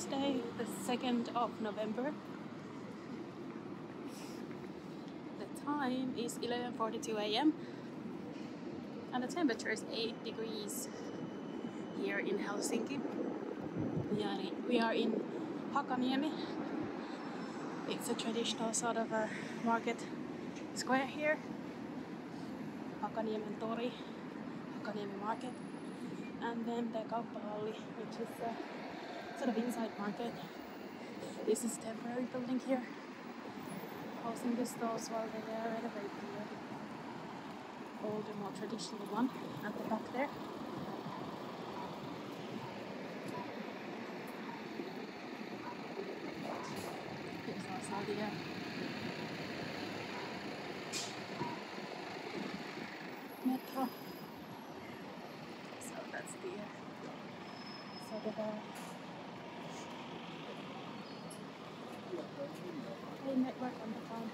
Thursday, the 2nd of November. The time is 11:42 a.m. and the temperature is 8 degrees here in Helsinki. We are in, we are in Hakaniemi. It's a traditional sort of a market square here. Hakaniemen tori, Hakaniemi market. And then the Kauppahalli, which is a sort of inside market. This is temporary building here, housing the stores while they are renovating the older, more traditional one at the back there. Here's also the uh, metro. So that's the uh, sort of a train network on the phone.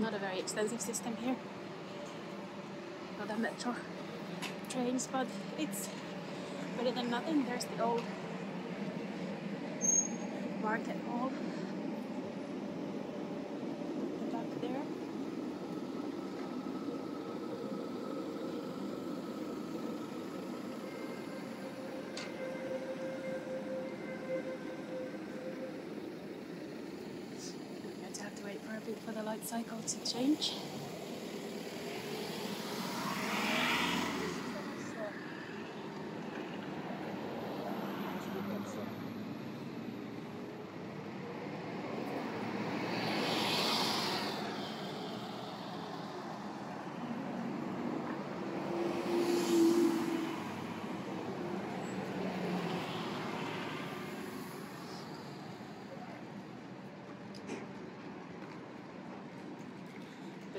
Not a very extensive system here. Not a metro trains, but it's better than nothing. There's the old market hall. The back there. We're going to have bit for the light cycle to change.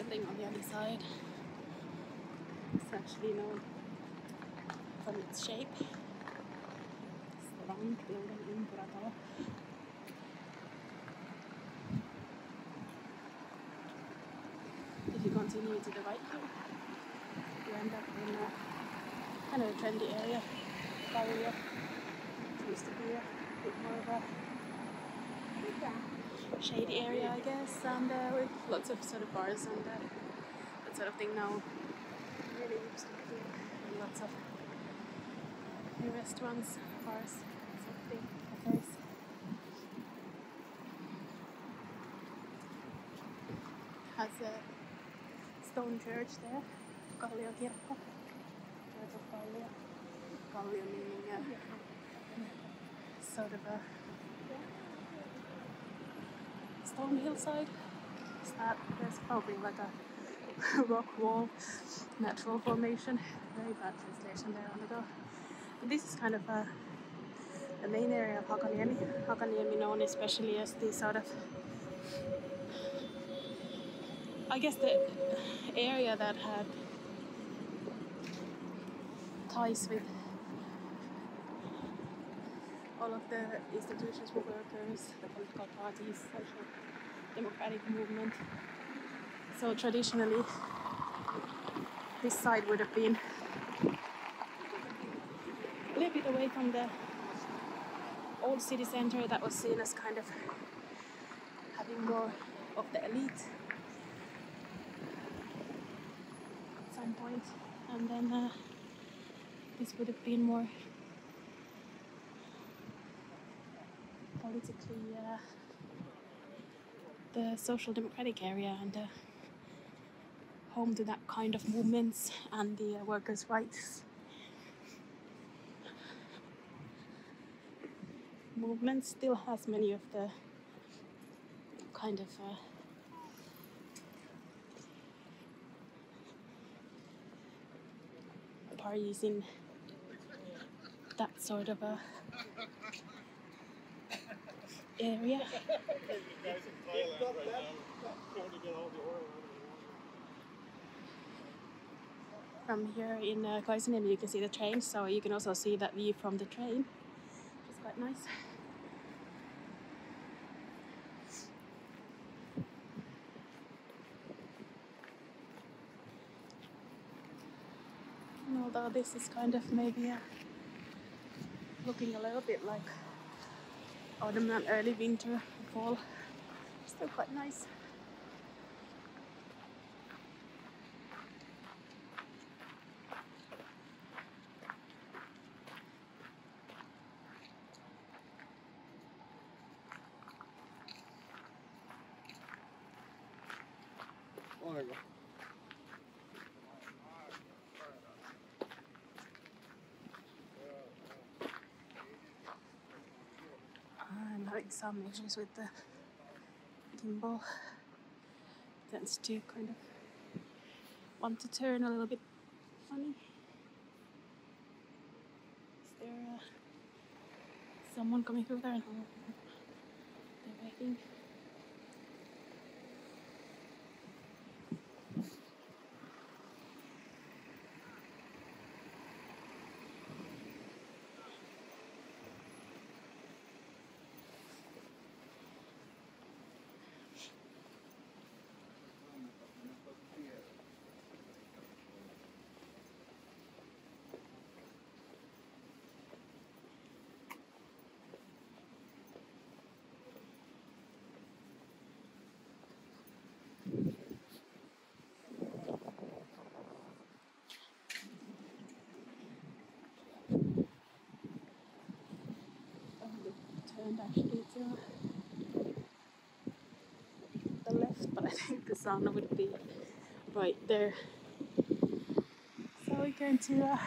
Building on the other side. It's actually known from its shape. It's the round building in. If you continue to the right here, you end up in a kind of a trendy area. Kallio. It used to be a bit more of a shady area, I guess, and uh, with lots of sort of bars and uh, that sort of thing now. Really be and lots of new restaurants, bars, that sort of thing, cafes. Has a stone church there, Kallio Kirkko, Church of Kallio. Kallio meaning uh, sort of a stone hillside. Is that there's probably like a rock wall, natural formation. Very bad translation there on the go. But this is kind of a the main area of Hakaniemi. Hakaniemi known especially as the sort of I guess the area that had ties with all of the institutions for workers, the political parties, social democratic movement. So traditionally, this side would have been a little bit away from the old city center that was seen as kind of having more of the elite at some point, and then uh, this would have been more politically uh, the social democratic area and uh, home to that kind of movements and the uh, workers' rights movement still has many of the kind of uh, parties in that sort of a area. guys in Thailand right now trying to get all the oil out of the From here in uh, you can see the train, so you can also see that view from the train, which is quite nice. And although this is kind of maybe a looking a little bit like autumn and early winter, fall. Still quite nice. Aika. I'm having some issues with the gimbal. Tends to kind of want to turn a little bit funny. Is there uh, someone coming through there? They're waiting. Turned actually to the left, but I think the sauna would be right there. So we're going to uh,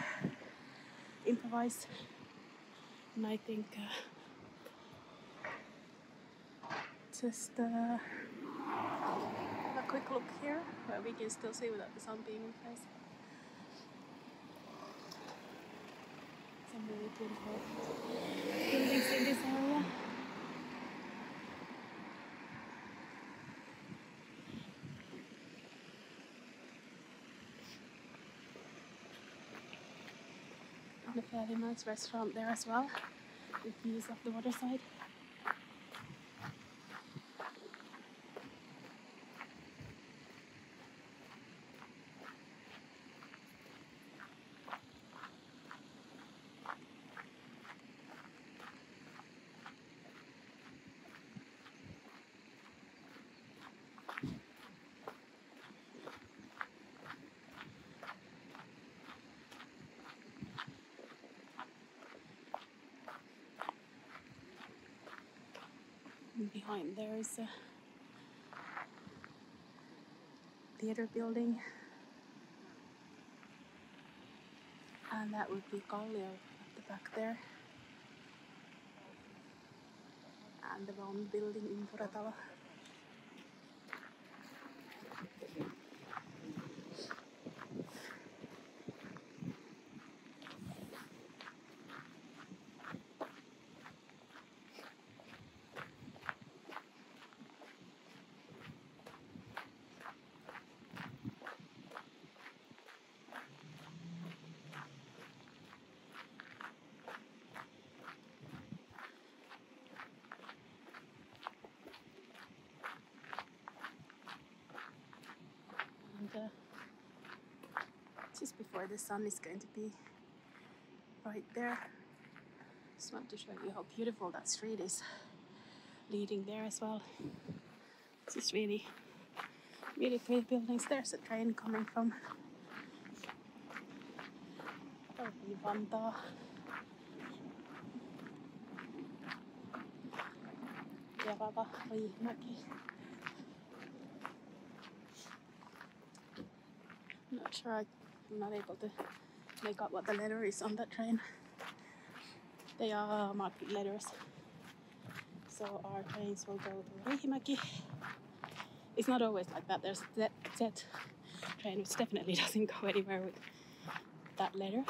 improvise, and I think uh, just uh, a quick look here where we can still see without the sun being in face. Really beautiful buildings in this area. A fairly nice restaurant there as well, with views of the waterside. And behind there is a theater building. And that would be Kallio at the back there. And the one building Ympyrätalo. And uh, just before the sun is going to be right there. Just want to show you how beautiful that street is leading there as well. It's just really, really pretty buildings. There's a train coming from Riihimäki. Not sure, I- I'm not able to make out what the letter is on that train. They are marked letters. So our trains will go to Riihimäki. It's not always like that. There's Z train which definitely doesn't go anywhere with that letter.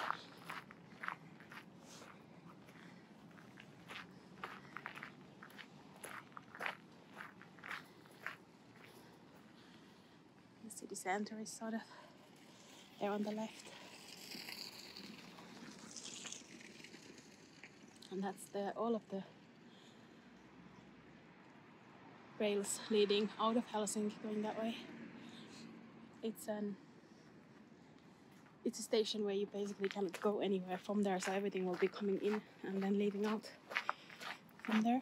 The city center is sort of there on the left. And that's the all of the rails leading out of Helsinki going that way. It's an it's a station where you basically cannot go anywhere from there, so everything will be coming in and then leaving out from there.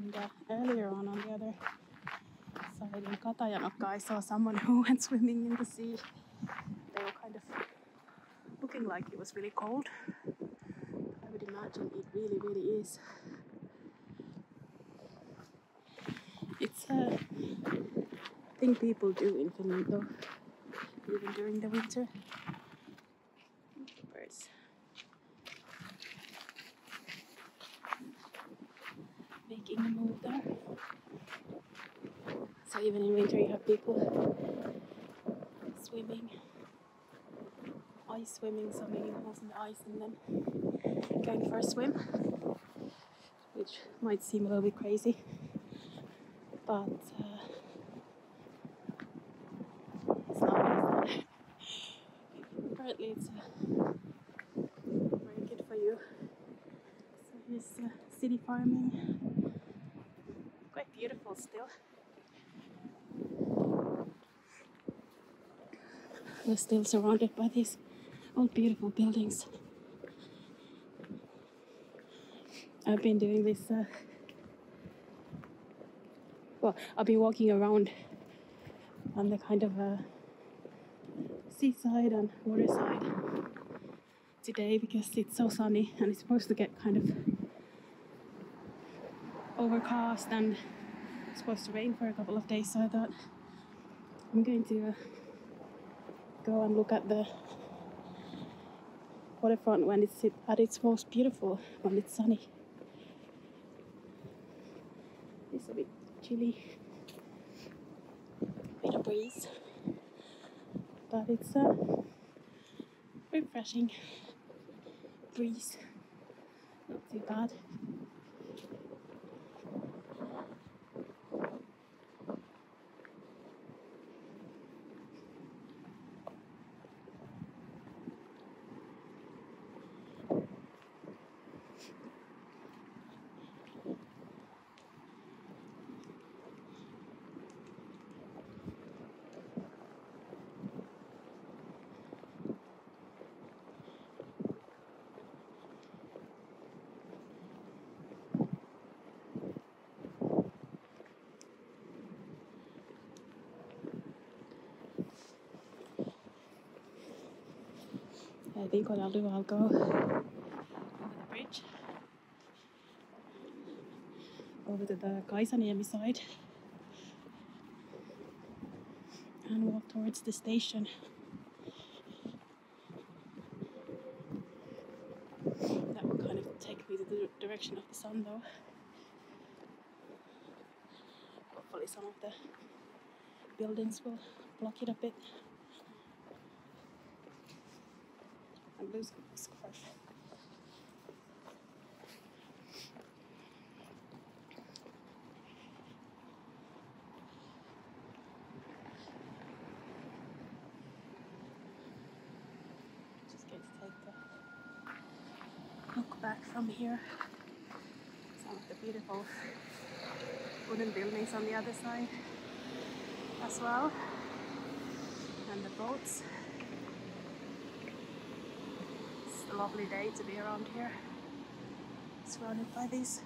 And uh, earlier on, on the other side in Katajanokka, I saw someone who went swimming in the sea. They were kind of looking like it was really cold. I would imagine it really, really is. It's a thing people do in Finland, though, even during the winter. Birds. making a move there. So even in winter, you have people swimming, ice swimming, so making holes in the ice and then going for a swim, which might seem a little bit crazy, but uh, it's not. Apparently, it's uh, very good for you. So here's uh, city farming quite beautiful still. We're still surrounded by these old beautiful buildings. I've been doing this, uh, well, I've been walking around on the kind of uh, seaside and waterside today because it's so sunny and it's supposed to get kind of overcast and it's supposed to rain for a couple of days, so I thought I'm going to uh, go and look at the waterfront when it's at its most beautiful, when it's sunny. It's a bit chilly, bit of breeze, but it's a refreshing breeze, not too bad. I think what I'll do, I'll go over the bridge, over to the guys on the Kaisaniemi side, and walk towards the station. That will kind of take me to the direction of the sun, though. Hopefully, some of the buildings will block it a bit. Losing my scarf. Just going to take a look back from here. Some of the beautiful wooden buildings on the other side as well. And the boats. It's a lovely day to be around here, surrounded by these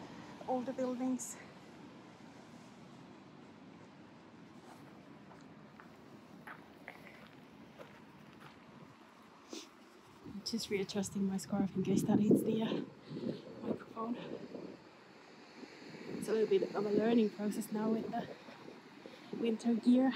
older buildings. I'm Just readjusting my scarf in case that hits the uh, microphone. It's a little bit of a learning process now with the winter gear.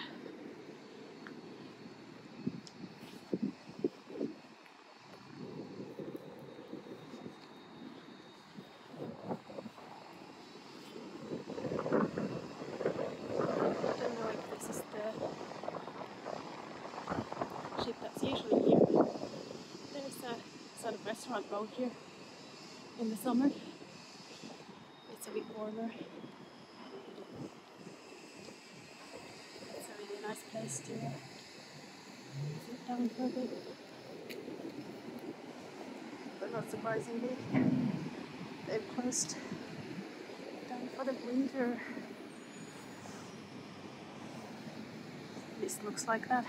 I don't know if this is the ship that's usually here. There's a sort of boat here in the summer. It's a bit warmer. It's a really nice place to uh, sit down for a bit. But not surprisingly, they've closed down for the winter. This looks like that.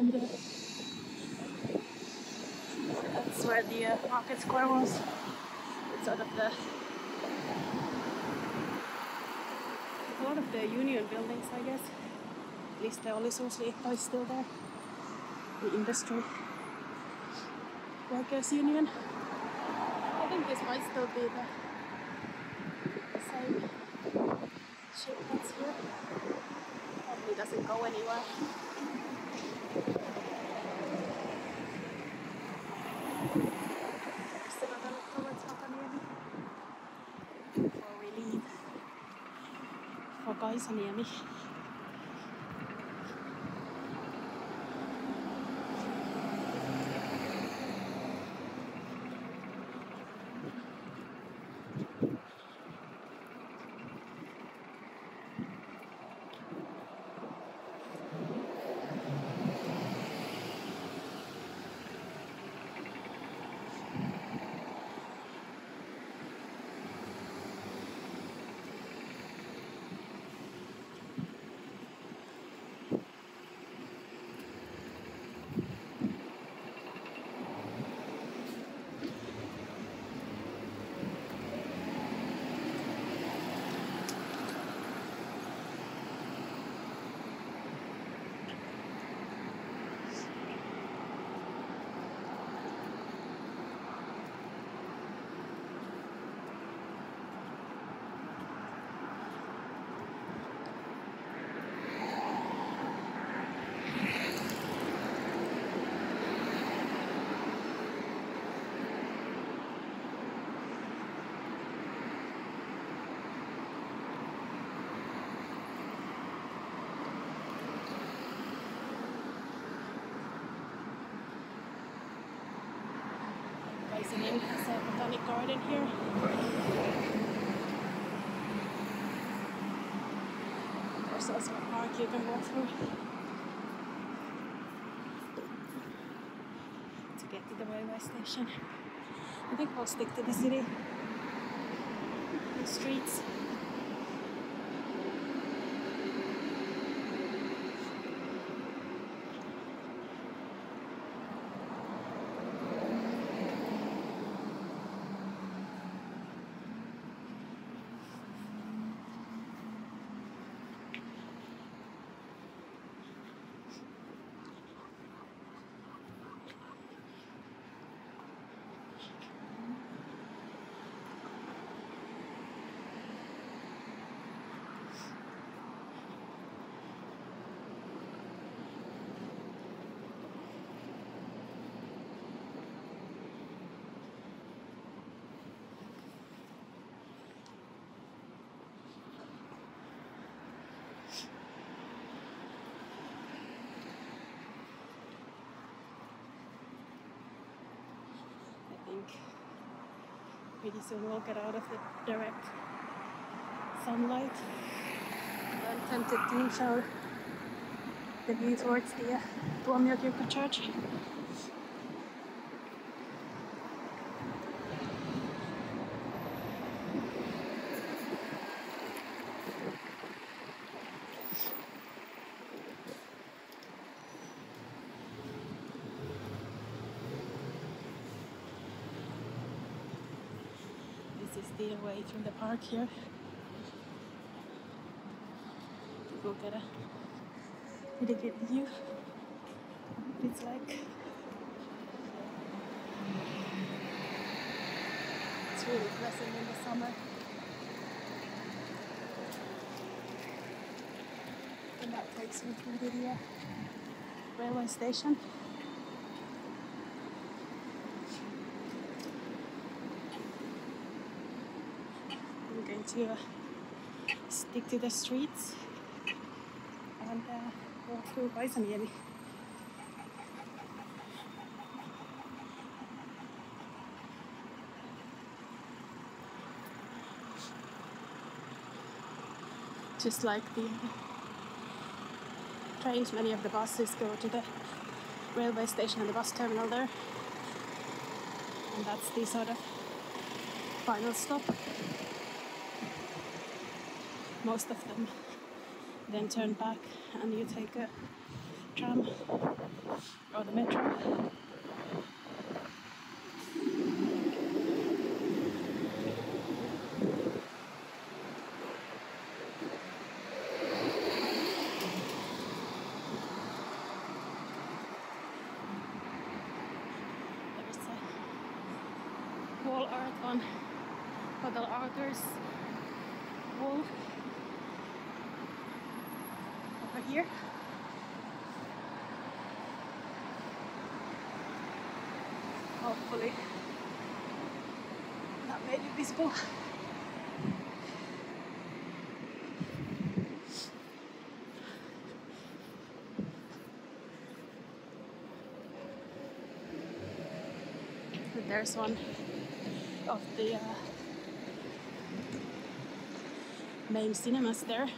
And uh, that's where It's sort of the a lot of the union buildings, I guess. At least the Teollisuusliitto is still there. The industry workers union. I think this might still be the same ship that's here. Probably doesn't go anywhere. Still gonna look towards Hakaniemi before we leave for garden here. There's also a park you can walk through to get to the railway station. I think I'll stick to the city, the streets. Think pretty soon we'll get out of the direct sunlight. I'm tempted to show the view towards the uh, Tuomiokirkko church. This is the way through the park here. We'll get a pretty good view. what It's like it's really pleasant in the summer. And that takes me through the uh, railway station. to stick to the streets and uh, walk through Kaisaniemi. Just like the trains, many of the buses go to the railway station and the bus terminal there. And that's the sort of final stop. Most of them then turn back and you take a tram or the metro. There's a wall art on Hotel Arthur's wall over here. Hopefully that made it visible. And there's one of the uh, main cinemas there.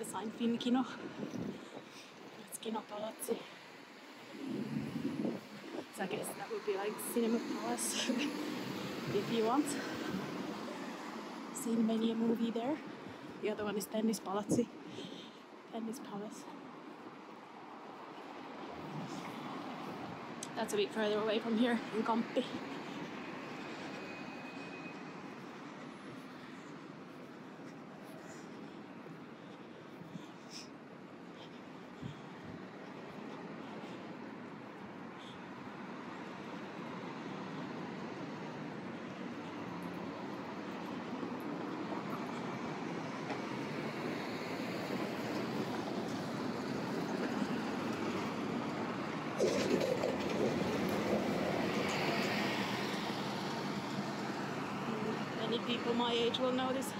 The sign Finnkino. It's Kino Palatsi. So I guess that would be like Cinema Palace if you want. Seen many a movie there. The other one is Tennis Palatsi. Tennis Palace. That's a bit further away from here in Kamppi. Many people my age will know this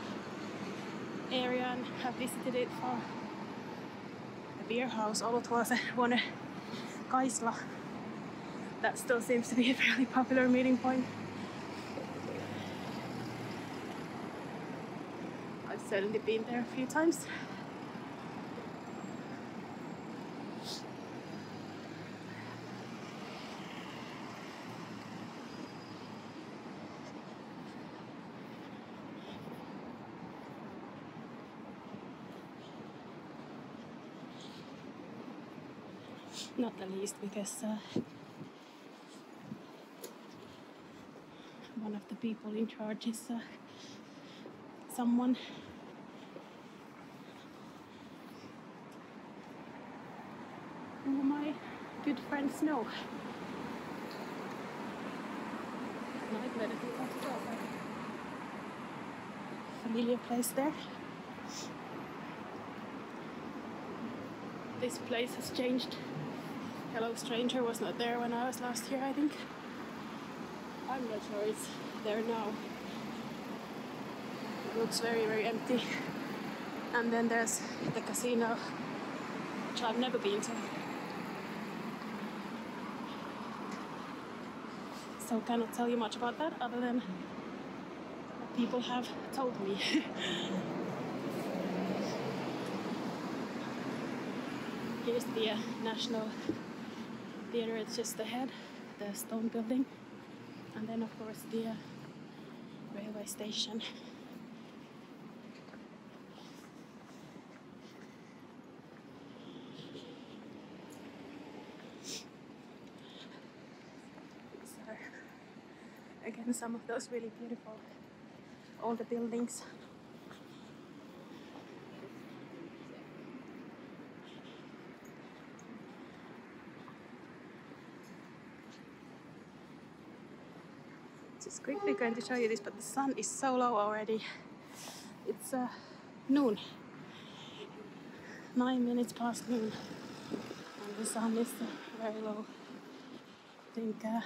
area and have visited it for the beer house Oluthuone Kaisla. That still seems to be a fairly popular meeting point. I've certainly been there a few times. The least because uh, one of the people in charge is uh, someone who my good friends know. Familiar place there. This place has changed. Hello Stranger was not there when I was last here, I think. I'm not sure it's there now. It looks very, very empty. And then there's the casino, which I've never been to. So cannot tell you much about that other than what people have told me. Here's the uh, National Theatre, it's just ahead, the stone building, and then, of course, the uh, railway station. Again, some of those really beautiful older buildings. Just quickly going to show you this, but the sun is so low already. It's uh, noon. Nine minutes past noon. And the sun is uh, very low. I think uh,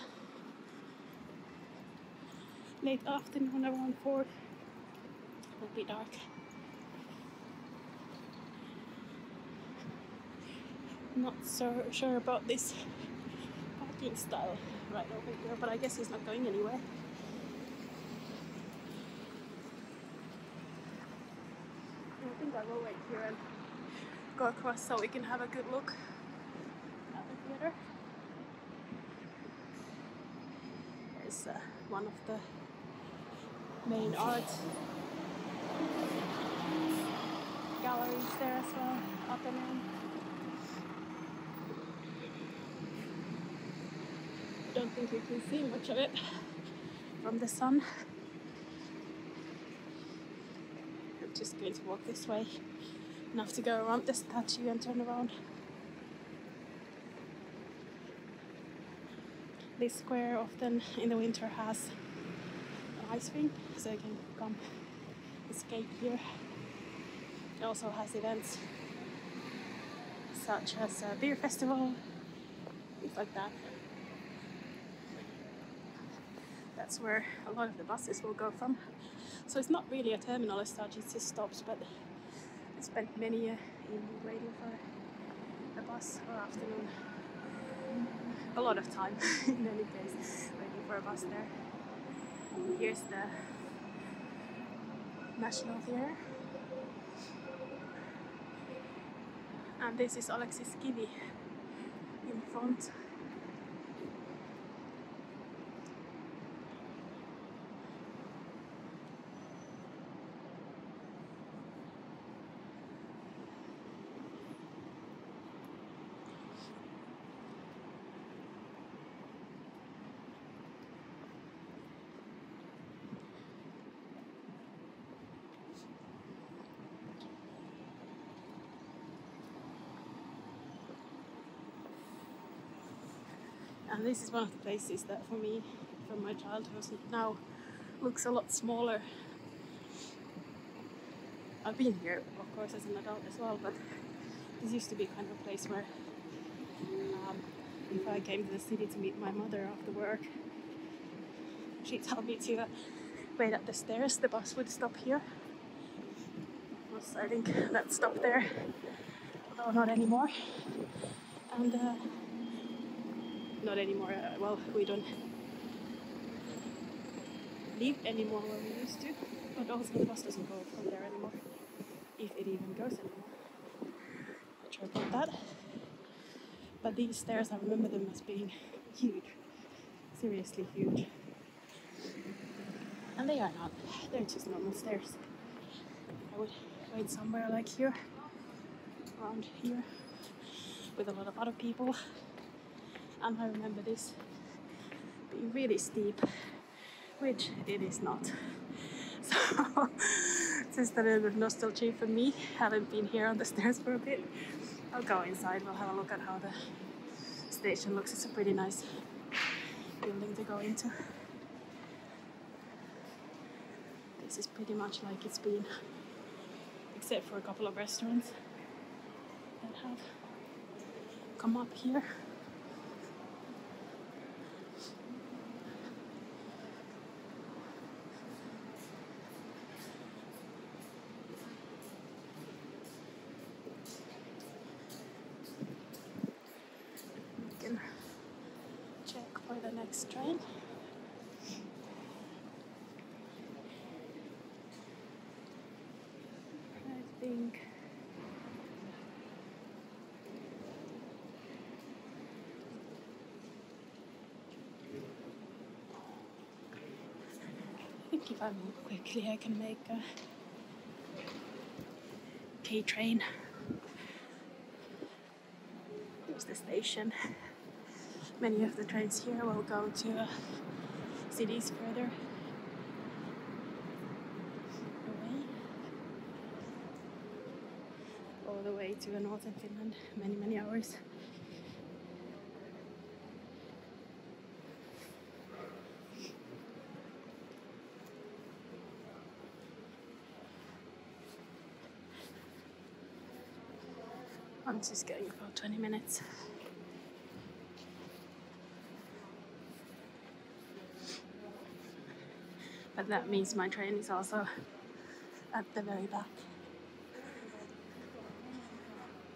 late afternoon around four will be dark. Not so sure about this parking style right over here, but I guess he's not going anywhere. think I will wait here and go across so we can have a good look at the theater. There's uh, one of the main art galleries there as well, up and in. Don't think you can see much of it from the sun. I'm just going to walk this way enough to go around the statue and turn around. This square often in the winter has an ice rink, so you can come skate here. It also has events such as a beer festival, things like that. That's where a lot of the buses will go from. So it's not really a terminal as such, it's just stops, but I spent many a evening waiting for a bus or afternoon. A lot of time in any case, waiting for a bus there. Here's the National Theatre. And this is Aleksis Kivi in front. And this is one of the places that for me, from my childhood, now looks a lot smaller. I've been here, of course, as an adult as well, but this used to be kind of a place where um, if I came to the city to meet my mother after work, she told me to uh, wait at the stairs, the bus would stop here. Was, I think that stopped there, although not anymore. And uh, not anymore. Uh, well, we don't live anymore where we used to, but also the bus doesn't go from there anymore, if it even goes anymore. Not sure about that. But these stairs, I remember them as being huge, seriously huge. And they are not. They're just normal stairs. I would wait somewhere like here, around here, with a lot of other people and I remember this being really steep, which it is not. So, just a little bit nostalgia for me, haven't been here on the stairs for a bit. I'll go inside, we'll have a look at how the station looks. It's a pretty nice building to go into. This is pretty much like it's been, except for a couple of restaurants that have come up here. We can train. I think I think if I move quickly I can make a K train. Here's the station. Many of the trains here will go to uh, cities further away. All the way to the northern Finland, many, many hours. I'm just going about 20 minutes. But that means my train is also at the very back.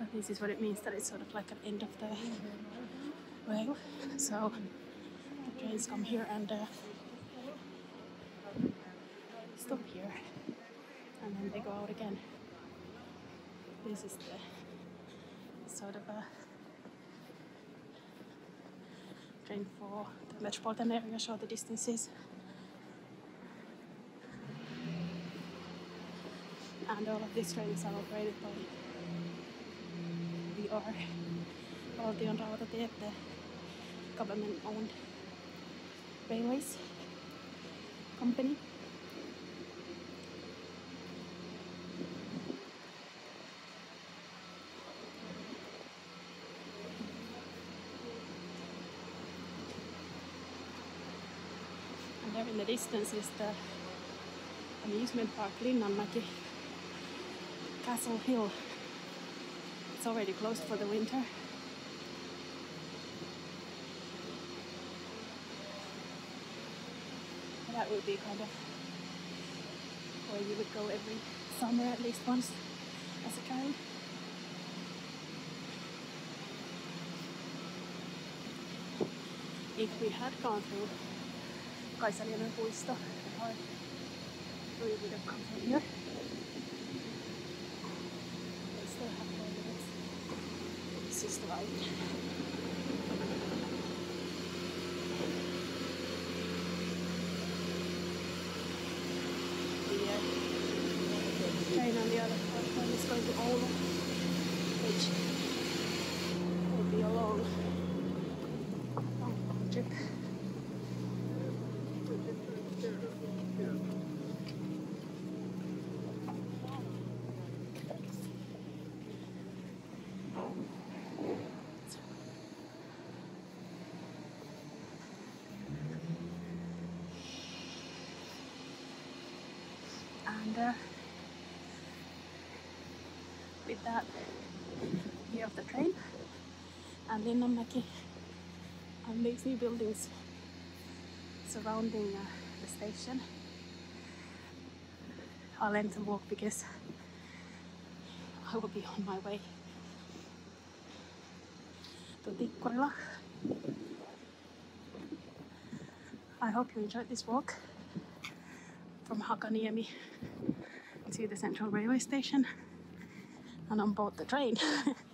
But this is what it means that it's sort of like an end of the rail. So the trains come here and uh, stop here, and then they go out again. This is the sort of a train for the metropolitan area, shorter distances. These trains are operated by VR, Valtion Rautatiet, the government-owned railways company. And there in the distance is the amusement park Linnanmäki Castle Hill. It's already closed for the winter. That would be kind of where you would go every summer at least once as a child. If we had gone through Kaisaniemen puisto, we would have come from here. They still have four minutes. This is the right. The uh, train on the other platform is going to Oulu, which will be a long, long trip. And uh, with that view of the train. And Linnanmäki and these new buildings surrounding uh, the station, I'll end the walk because I will be on my way. To Tikkurila. I hope you enjoyed this walk from Hakaniemi to the central railway station and on board the train.